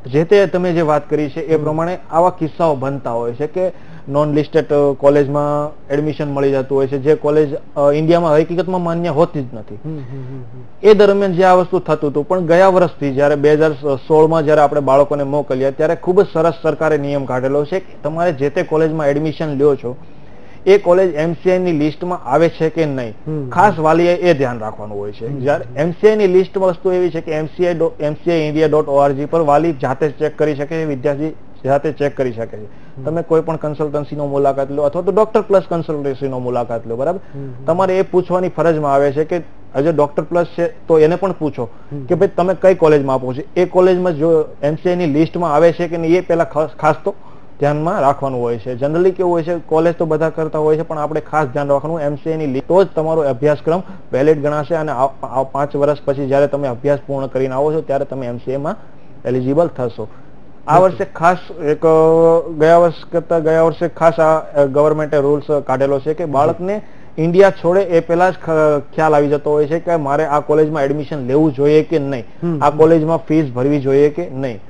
Speaker 2: જે તે તમે જે વાત કરી છે એ પ્રમાણે આવા કિસ્સાઓ બનતા હોય છે કે નોન લિસ્ટેડ કોલેજમાં એડમિશન મળી જતું હોય છે. જે કોલેજ ઇન્ડિયામાં હકીકતમાં માન્ય હોતી જ નથી. એ દરમિયાન જે આ વસ્તુ થતું હતું પણ ગયા વર્ષથી જ્યારે બે હજાર સોળમાં જ્યારે આપણે બાળકોને મોકલ્યા ત્યારે ખૂબ જ સરસ સરકારે નિયમ કાઢેલો છે કે તમારે જે તે કોલેજમાં એડમિશન લ્યો છો એ કોલેજ એમસીઆઈ ની લિસ્ટમાં આવે છે કે નહીં? ખાસ વાલીએ એ ધ્યાન રાખવાનું હોય છે. જ્યારે એમસીઆઈ ની લિસ્ટ વસ્તુ એવી છે કે MCI MCI India dot org પર વાલી જાતે ચેક કરી શકે વિદ્યાર્થી જાતે ચેક કરી શકે છે. તમે કોઈ પણ કન્સલ્ટન્સીનો મુલાકાત લો અથવા તો ડોક્ટર પ્લસ કન્સલ્ટન્સીનો મુલાકાત લો બરાબર? તમારે એ પૂછવાની ફરજમાં આવે છે કે હજે ડોક્ટર પ્લસ છે તો એને પણ પૂછો કે ભાઈ તમે કઈ કોલેજમાં આપો છો? એ કોલેજમાં જો એમસીઆઈ ની લિસ્ટમાં આવે છે કે નહીં એ પહેલા ખાસ ખાસ તો ધ્યાનમાં રાખવાનું હોય છે. જનરલી કેવું હોય છે કોલેજ તો બધા કરતા હોય છે પણ આપણે ખાસ ધ્યાન રાખવાનું એમસીએની ની લિસ્ટ તો જ તમારો અભ્યાસક્રમ વેલિડ ગણાશે અને પાંચ વર્ષ પછી જ્યારે તમે અભ્યાસ પૂર્ણ કરીને આવો છો ત્યારે તમે એમસીએમાં માં એલિજિબલ થશો. આ વર્ષે ખાસ એક ગયા વર્ષ કરતા ગયા વર્ષે ખાસ આ ગવર્મેન્ટે રૂલ્સ કાઢેલો છે કે બાળકને ઇન્ડિયા છોડે એ પહેલા જ ખ્યાલ આવી જતો હોય છે કે મારે આ કોલેજમાં એડમિશન લેવું જોઈએ કે નહીં? આ કોલેજમાં ફીસ ભરવી જોઈએ કે નહીં.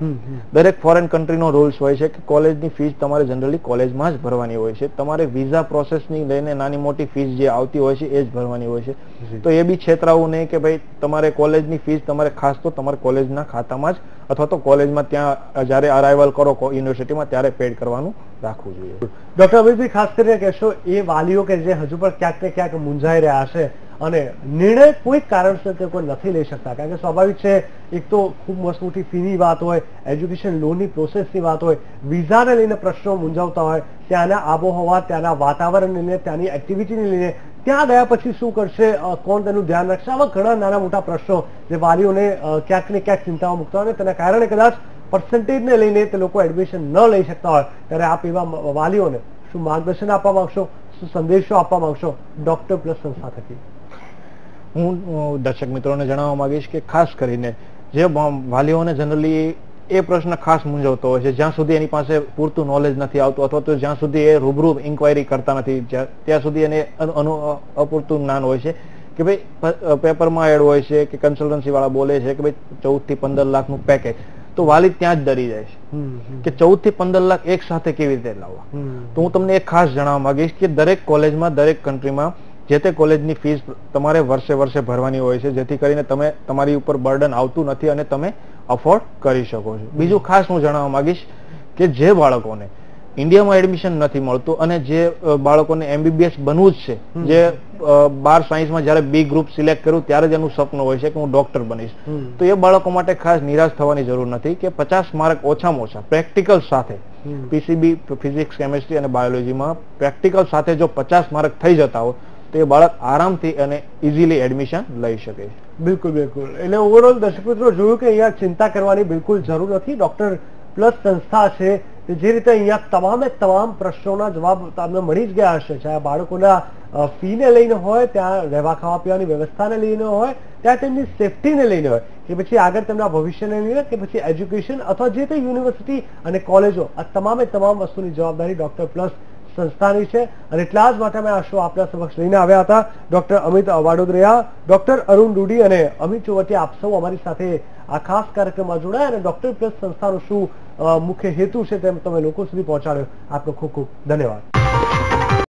Speaker 2: દરેક ફોરેન કન્ટ્રીનો રૂલ્સ હોય છે કે કોલેજની ફીસ તમારે જનરલી કોલેજમાં જ ભરવાની હોય છે. તમારે વિઝા પ્રોસેસની લઈને નાની મોટી ફીસ જે આવતી હોય છે એ જ ભરવાની હોય છે. તો એ બી છેતરાવું નહીં કે ભાઈ તમારે કોલેજની ફીસ તમારે ખાસ તો તમારે કોલેજના ખાતામાં જ અથવા તો કોલેજમાં ત્યાં જ્યારે અરાઇવલ કરો યુનિવર્સિટીમાં ત્યારે પેડ કરવાનું રાખવું જોઈએ.
Speaker 1: ડોક્ટર અમિતભાઈ ખાસ કરીને કહેશો, એ વાલીઓ કે જે હજુ પણ ક્યાંક ને ક્યાંક મૂંઝાઈ રહ્યા છે અને નિર્ણય કોઈ કારણસર તે કોઈ નથી લઈ શકતા. કારણ કે સ્વાભાવિક છે, એક તો ખૂબ મસ્ત મોટી ફીની વાત હોય, એજ્યુકેશન લોનની પ્રોસેસની વાત હોય, વિઝાને લઈને પ્રશ્નો મૂંઝવતા હોય, ત્યાંના આબોહવા, ત્યાંના વાતાવરણને લઈને, ત્યાંની એક્ટિવિટીને લઈને ત્યાં ગયા પછી શું કરશે? કોણ તેનું ધ્યાન રાખશે? આવા ઘણા નાના મોટા પ્રશ્નો જે વાલીઓને ક્યાંક ને ક્યાંક ચિંતામાં મૂકતા હોય તેના કારણે કદાચ પર્સન્ટેજને લઈને તે લોકો એડમિશન ન લઈ શકતા હોય. ત્યારે આપ એવા વાલીઓને શું માર્ગદર્શન આપવા માંગશો? શું સંદેશો આપવા માંગશો? ડોક્ટર પ્લસ સંસ્થા થકી.
Speaker 2: હું દર્શક મિત્રોને જણાવવા માંગીશ કે ખાસ કરીને જે વાલીઓને જનરલી એ પ્રશ્ન ખાસ મૂંઝવતો હોય છે. જ્યાં સુધી એની પાસે પૂરતું નોલેજ નથી આવતું અથવા તો જ્યાં સુધી એ રૂબરૂ ઇન્ક્વાયરી કરતા નથી ત્યાં સુધી એને અપૂરતું જ્ઞાન હોય છે કે ભાઈ પેપરમાં એડ હોય છે કે કન્સલ્ટન્સી વાળા બોલે છે કે ભાઈ ચૌદથી પંદર લાખનું પેકેજ તો વાલી ત્યાં જ ડરી જાય છે. કે ચૌદથી પંદર લાખ એક સાથે કેવી રીતે લાવવા? તો હું તમને એક ખાસ જણાવવા માંગીશ કે દરેક કોલેજમાં દરેક કન્ટ્રીમાં જે તે કોલેજની ફીસ તમારે વર્ષે વર્ષે ભરવાની હોય છે જેથી કરીને તમે તમારી ઉપર બર્ડન આવતું નથી અને તમે અફોર્ડ કરી શકો છો. બીજું ખાસ હું જણાવવા માંગીશ કે જે બાળકોને ઇન્ડિયામાં એડમિશન નથી મળતું અને જે બાળકોને એમબીબીએસ બનવું જ છે જે બાર સાયન્સમાં જ્યારે બી ગ્રુપ સિલેક્ટ કર્યું ત્યારે જ એનું સપનું હોય છે કે હું ડોક્ટર બનીશ. તો એ બાળકો માટે ખાસ નિરાશ થવાની જરૂર નથી કે પચાસ માર્ક ઓછામાં ઓછા પ્રેક્ટિકલ સાથે પીસીબી ફિઝિક્સ કેમેસ્ટ્રી અને બાયોલોજીમાં પ્રેક્ટિકલ સાથે જો પચાસ માર્ક થઈ જતા હોય તો એ બાળક આરામથી અને ઇઝીલી એડમિશન લઈ શકે
Speaker 1: બિલકુલ બિલકુલ. એટલે ઓવરઓલ દર્શક મિત્રો, જોયું કે અહીંયા ચિંતા કરવાની બિલકુલ જરૂર નથી. ડોક્ટર પ્લસ સંસ્થા છે જે રીતે અહીંયા તમામે તમામ પ્રશ્નોના જવાબ તમને મળી જ ગયા હશે. ચાહે બાળકોના ફીને લઈને હોય, ત્યાં રહેવા ખાવા પીવાની વ્યવસ્થાને લઈને હોય, ત્યાં તેમની સેફટીને લઈને હોય, કે પછી આગળ તેમના ભવિષ્યને લઈને, કે પછી એજ્યુકેશન અથવા જે તે યુનિવર્સિટી અને કોલેજો આ તમામે તમામ વસ્તુની જવાબદારી ડોક્ટર પ્લસ સંસ્થાની છે અને એટલા જ માટે અમે આ શો આપના સમક્ષ લઈને આવ્યા હતા. ડોક્ટર અમિત વાડોદરિયા ડોક્ટર અરુણ ડુડી અને અમિત ચોવટિયા આપ સૌ અમારી સાથે આ ખાસ કાર્યક્રમમાં જોડાયા અને ડોક્ટર પ્લસ સંસ્થાનો શું મુખ્ય હેતુ છે તેમ તમે લોકો સુધી પહોંચાડ્યો. આપનો ખૂબ ખૂબ ધન્યવાદ.